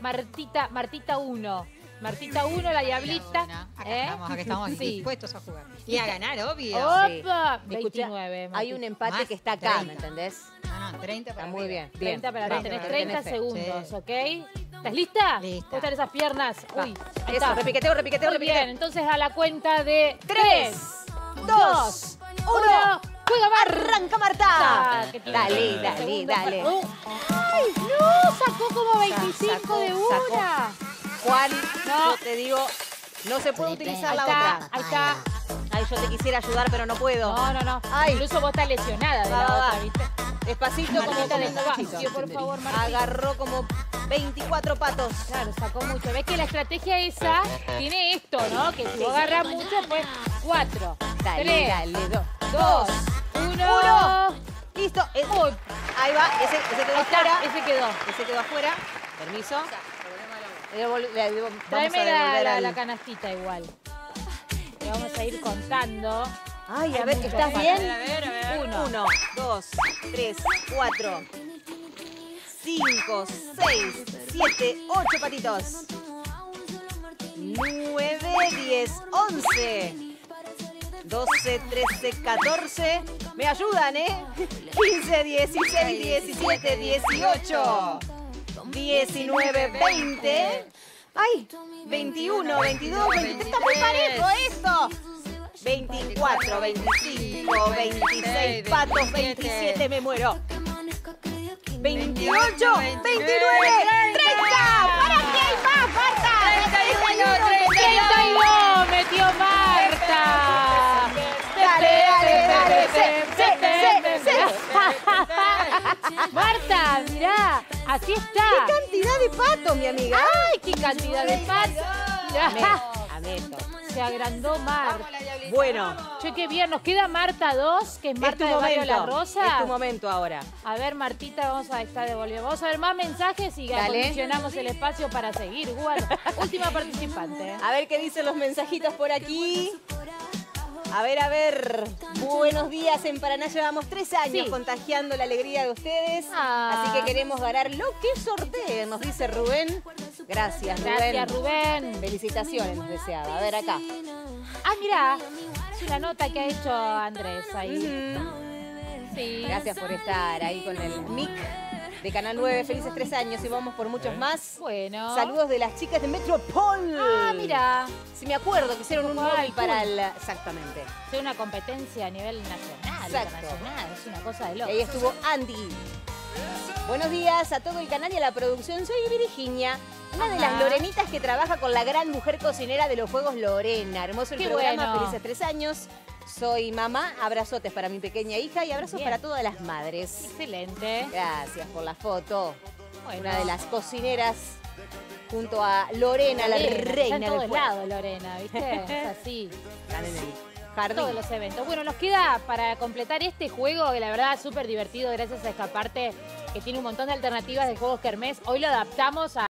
Martita, Martita 1. Martita 1, la diablita. Acá ¿eh? estamos, acá estamos Sí. dispuestos a jugar. Y a ganar, obvio. ¡Opa! ¿Me escucha? 29. Hay un empate Más que está acá, 30. ¿me entendés? No, no, 30 para Está muy bien. bien. 30 para arriba. Tenés va, 30 tenés fe. segundos, Sí. ¿ok? ¿Estás lista? Lista. ¿Cómo están esas piernas? Va. Uy, ahí Eso, está. repiqueteo, repiqueteo, Muy repiqueteo. bien, entonces a la cuenta de 3, Tres, 2, dos, 1. ¡Juega Marta! ¡Arranca, Marta! Dale, 30 dale, dale. ¡Ay, no! Sacó como 25 sacó, de sacó. una. Juan, No. yo te digo, no se puede utilizar la otra. ahí está. Ay, yo te quisiera ayudar, pero no puedo. No, no, no. Ay. Incluso vos estás lesionada de Va, la va, otra. ¿viste? Despacito Martita, como despacio, por favor, Martita. Agarró como 24 patos. Claro, sacó mucho. ¿Ves que la estrategia esa tiene esto, no? Que si vos agarras mucho, pues cuatro, Dale, tres, dale, dos. dos, uno. Listo. Es- Uy, ahí va, ese, ese quedó está, afuera. ese quedó. Ese quedó afuera. Permiso. A Tráeme la, canastita igual. Le vamos a ir contando. Ay, a ver, ¿estás bien? Uno. Uno, dos, tres, cuatro, cinco, seis, siete, ocho patitos. Nueve, diez, once. Doce, trece, catorce. Me ayudan, ¿eh? Quince, dieciséis, diecisiete, dieciocho. Diecinueve, veinte. ¡Ay! 21, 22, 23. Está muy parejo esto. 24, 25, 26 patos, 27, me muero. 28, 29, 30. Marta, mirá, así está. ¿Qué cantidad de patos, mi amiga? ¡Ay, qué cantidad de patos! Ameto. Se agrandó Marta. Bueno, Che, qué bien. Nos queda Marta 2, que es es Marta tu de Barrio momento. La Rosa. Es tu momento ahora. A ver, Martita, vamos a estar devolviendo. Vamos a ver más mensajes y acondicionamos el espacio para seguir. Guarda. Última participante. A ver qué dicen los mensajitos por aquí. A ver, a ver. Buenos días. En Paraná llevamos tres años Sí. contagiando la alegría de ustedes. Ah. Así que queremos ganar lo que sorteen, nos dice Rubén. Gracias, Rubén. Gracias, Rubén. Felicitaciones, nos deseaba. A ver acá. Ah, mirá. Es una nota que ha hecho Andrés ahí. Ujú. Sí. Gracias por estar ahí con el mic de Canal 9. Felices tres años y vamos por muchos más. Bueno. Saludos de las chicas de Metropol. Ah, mira. Si me acuerdo que hicieron un móvil para el... Exactamente. Es una competencia a nivel nacional, Exacto. internacional. Es una cosa de Y loco. ahí estuvo Andy. Buenos días a todo el canal y a la producción. Soy Virginia, una de las. Lorenitas que trabaja con la gran mujer cocinera de los Juegos Lorena. Hermoso el Qué programa, bueno. felices tres años. Soy mamá, abrazotes para mi pequeña hija y abrazos Bien. para todas las madres. Excelente. Gracias por la foto. Bueno. Una de las cocineras junto a Lorena, la Lorena, está reina en del todos lados, Lorena, ¿viste? Es así. Están en el jardín. Todos los eventos. Bueno, nos queda para completar este juego, que la verdad es súper divertido gracias a Escaparte, que tiene un montón de alternativas de juegos Kermés. Hoy lo adaptamos a